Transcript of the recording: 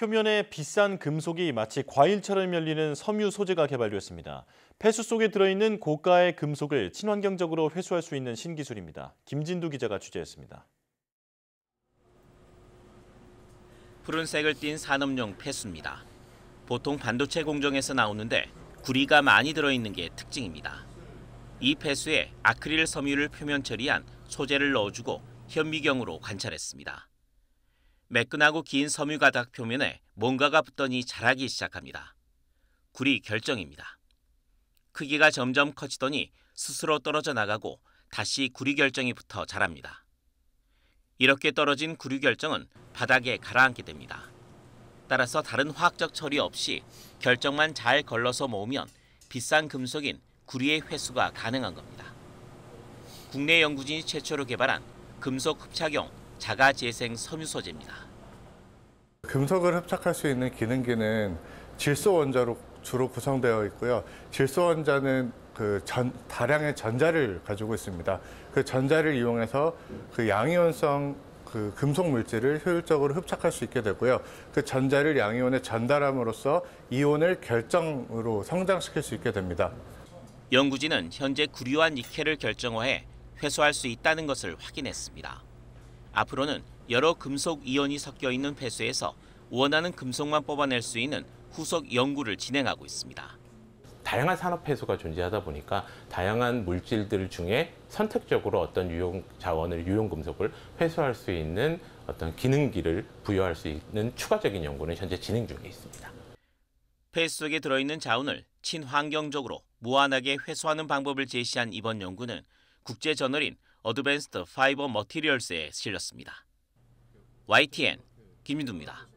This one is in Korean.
표면에 비싼 금속이 마치 과일처럼 열리는 섬유 소재가 개발되었습니다. 폐수 속에 들어있는 고가의 금속을 친환경적으로 회수할 수 있는 신기술입니다. 김진두 기자가 취재했습니다. 푸른색을 띤 산업용 폐수입니다. 보통 반도체 공정에서 나오는데 구리가 많이 들어있는 게 특징입니다. 이 폐수에 아크릴 섬유를 표면 처리한 소재를 넣어주고 현미경으로 관찰했습니다. 매끈하고 긴 섬유 가닥 표면에 뭔가가 붙더니 자라기 시작합니다. 구리 결정입니다. 크기가 점점 커지더니 스스로 떨어져 나가고 다시 구리 결정이 붙어 자랍니다. 이렇게 떨어진 구리 결정은 바닥에 가라앉게 됩니다. 따라서 다른 화학적 처리 없이 결정만 잘 걸러서 모으면 비싼 금속인 구리의 회수가 가능한 겁니다. 국내 연구진이 최초로 개발한 금속 흡착용 자가 재생 섬유 소재입니다. 금속을 흡착할 수 있는 기능기는 질소 원자로 주로 구성되어 있고요. 질소 원자는 그 전, 다량의 전자를 가지고 있습니다. 그 전자를 이용해서 그 양이온성 그 금속 물질을 효율적으로 흡착할 수 있게 되고요. 그 전자를 양이온에 전달함으로써 이온을 결정으로 성장시킬 수 있게 됩니다. 연구진은 현재 구리와 니켈을 결정화해 회수할 수 있다는 것을 확인했습니다. 앞으로는 여러 금속 이온이 섞여 있는 폐수에서 원하는 금속만 뽑아낼 수 있는 후속 연구를 진행하고 있습니다. 다양한 산업 폐수가 존재하다 보니까 다양한 물질들 중에 선택적으로 어떤 유용 자원을 유용 금속을 회수할 수 있는 어떤 기능기를 부여할 수 있는 추가적인 연구는 현재 진행 중에 있습니다. 폐수 속에 들어있는 자원을 친환경적으로 무한하게 회수하는 방법을 제시한 이번 연구는 국제 저널인 어드밴스드 파이버 머티리얼스에 실렸습니다. YTN 김민두입니다.